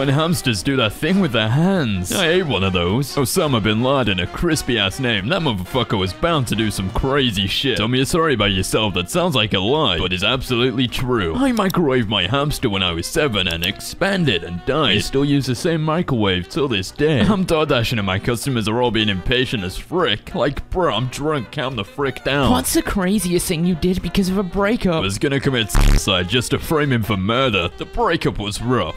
When hamsters do that thing with their hands. I ate one of those. Osama Bin Laden, a crispy ass name. That motherfucker was bound to do some crazy shit. Tell me you're sorry about yourself that sounds like a lie, but it's absolutely true. I microwaved my hamster when I was seven and expanded and died. I still use the same microwave till this day. I'm DoorDashing and my customers are all being impatient as frick. Like, bro, I'm drunk, calm the frick down. What's the craziest thing you did because of a breakup? I was gonna commit suicide just to frame him for murder. The breakup was rough.